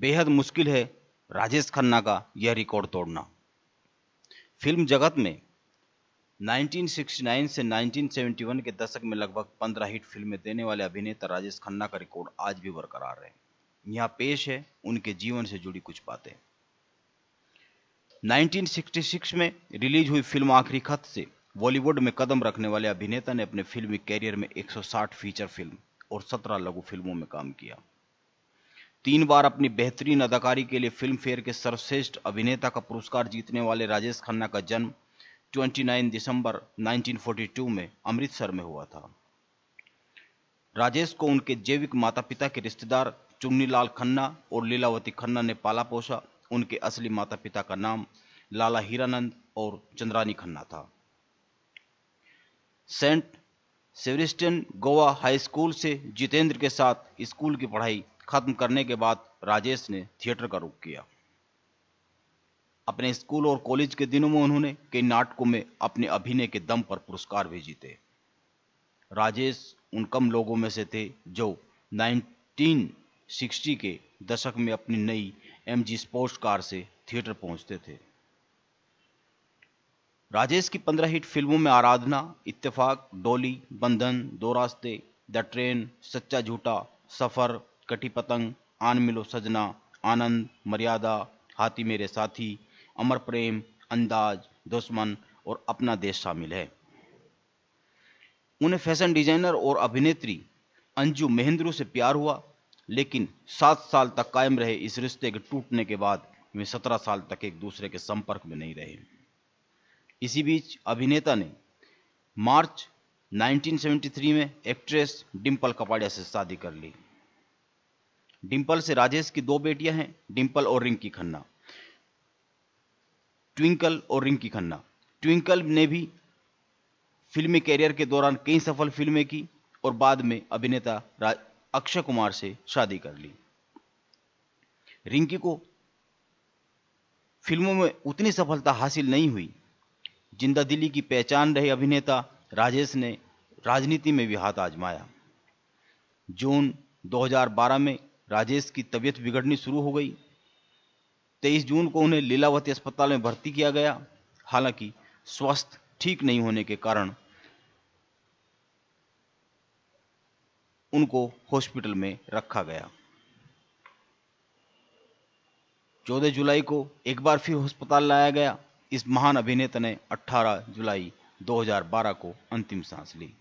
बेहद मुश्किल है राजेश खन्ना का यह रिकॉर्ड तोड़ना। फ़िल्म जगत में 1969 से 1971 के दशक में लगभग 15 हिट फ़िल्में देने वाले अभिनेता राजेश खन्ना का रिकॉर्ड आज भी बरकरार है। यहाँ पेश है उनके जीवन से जुड़ी कुछ बातें। 1966 में रिलीज़ हुई फ़िल्म आखिरी खत से बॉलीवुड में कदम रखने वाले अभिनेता ने अपने फिल्मी कैरियर में 160 फीचर फ़िल्म और 17 लघु फ़िल्मों में काम किया। तीन बार अपनी बेहतरीन अदाकारी के लिए फ़िल्म फेयर के सर्वश्रेष्ठ अभिनेता का पुरस्कार जीतने वाले राजेश खन्ना का जन्म 29 दिसंबर 1942 में अमृतसर में हुआ था। राजेश को उनके जैविक माता पिता के रिश्तेदार चुन्नीलाल खन्ना और लीलावती खन्ना ने पाला पोसा। उनके असली माता पिता का नाम लाला हीरानंद और चंद्रानी खन्ना था। सेंट सेवरिस्टन गोवा हाई स्कूल से जितेंद्र के साथ स्कूल की पढ़ाई खत्म करने के बाद राजेश ने थिएटर का रुख किया। अपने स्कूल और कॉलेज के दिनों में उन्होंने कई नाटकों में अपने अभिनय के दम पर पुरस्कार भी जीते। राजेश उन कम लोगों में से थे जो 1960 के दशक में अपनी नई एमजी स्पोर्ट्स कार से थिएटर पहुँचते थे। राजेश की पंद्रह हिट फ़िल्मों में आराधना, इत्तेफाक, डोली, बंधन, दो रास्ते, द ट्रेन, सच्चा झूठा, सफ़र कटी पतंग आन मिलो सजना, आनंद, मर्यादा, हाथी मेरे साथी, अमर प्रेम, अंदाज, दुश्मन और अपना देश शामिल है। उन्हें फ़ैशन डिज़ाइनर और अभिनेत्री अंजू महेंद्रू से प्यार हुआ, लेकिन सात साल तक कायम रहे इस रिश्ते के टूटने के बाद वे सत्रह साल तक एक दूसरे के संपर्क में नहीं रहे। इसी बीच अभिनेता ने मार्च 1973 में एक्ट्रेस डिंपल कपाड़िया से शादी कर ली। डिंपल से राजेश की दो बेटियाँ हैं, डिंपल और रिंकी खन्ना। ट्विंकल और रिंकी खन्ना। ट्विंकल ने भी फिल्मी कैरियर के दौरान कई सफल फ़िल्में की और बाद में अभिनेता अक्षय कुमार से शादी कर ली। रिंकी को फ़िल्मों में उतनी सफलता हासिल नहीं हुई। ज़िंदा दिली की पहचान रहे अभिनेता राजेश ने राजनीति में भी हाथ आजमाया। जून 2012 में राजेश की तबीयत बिगड़नी शुरू हो गई। 23 जून को उन्हें लीलावती अस्पताल में भर्ती किया गया। हालाँकि स्वास्थ्य ठीक नहीं होने के कारण उनको हॉस्पिटल में रखा गया। 14 जुलाई को एक बार फिर अस्पताल लाया गया। इस महान अभिनेता ने 18 जुलाई 2012 को अंतिम सांस ली।